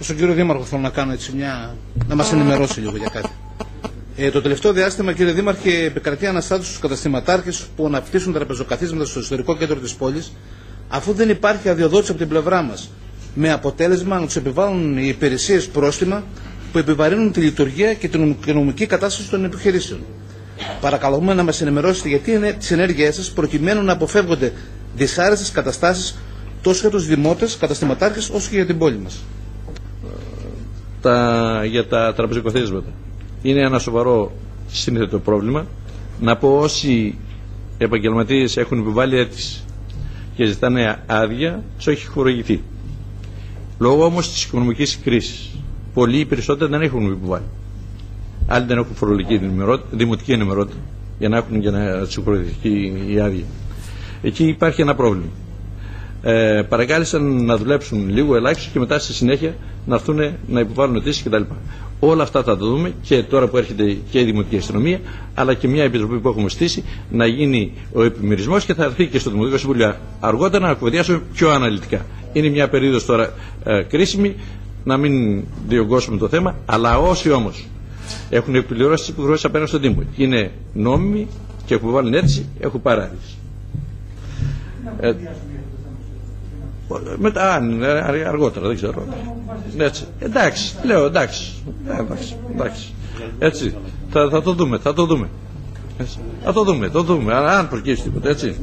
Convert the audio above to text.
Στον κύριο Δήμαρχο θέλω να κάνω έτσι μια... να μας ενημερώσει λίγο για κάτι. Ε, το τελευταίο διάστημα, κύριε Δήμαρχε, επικρατεί αναστάτωση στους καταστηματάρχες που αναπτύσσουν τραπεζοκαθίσματα στο ιστορικό κέντρο της πόλης, αφού δεν υπάρχει αδειοδότηση από την πλευρά μας. Με αποτέλεσμα να τους επιβάλλουν οι υπηρεσίες πρόστιμα που επιβαρύνουν τη λειτουργία και την νομική κατάσταση των επιχειρήσεων. Παρακαλούμε να μας ενημερώσετε γιατί είναι τις ενέργειές σας προκειμένου να αποφεύγονται δυσάρεστες καταστάσεις τόσο για τους δημότες, καταστηματάρχες, όσο και για την πόλη μας. Τα, για τα τραπεζικοθέσματα. Είναι ένα σοβαρό σύνθετο πρόβλημα. Να πω όσοι επαγγελματίες έχουν επιβάλει αίτηση και ζητάνε άδεια, τους έχει χορηγηθεί. Λόγω όμως της οικονομικής κρίσης, πολλοί περισσότεροι δεν έχουν επιβάλει. Άλλοι δεν έχουν φορολογική δημοτική ενημερότητα για να έχουν για να τους χορηγηθεί η άδεια. Εκεί υπάρχει ένα πρόβλημα. Ε, παρακάλεσαν να δουλέψουν λίγο ελάχιστο και μετά στη συνέχεια να έρθουν να υποβάλουν αιτήσεις κτλ. Όλα αυτά θα τα δούμε και τώρα που έρχεται και η Δημοτική Αστυνομία, αλλά και μια επιτροπή που έχουμε στήσει να γίνει ο επιμερισμός και θα έρθει και στο Δημοτικό Συμβούλιο αργότερα να κουβεντιάσουμε πιο αναλυτικά. Είναι μια περίοδος τώρα ε, κρίσιμη, να μην διωγγώσουμε το θέμα, αλλά όσοι όμως έχουν εκπληρώσει τις υποχρεώσεις απέναντι στον Δήμο, είναι νόμιμοι και έχουν βάλει αίτηση, έχουν παράδειση. Ε, μετά, αργότερα, δεν ξέρω. Έτσι. Εντάξει, λέω εντάξει. εντάξει, εντάξει. Έτσι. Θα, θα το δούμε, θα το δούμε. Έτσι. Θα το δούμε, το δούμε. Αν προκύψει τίποτα, έτσι.